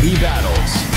RV Battles.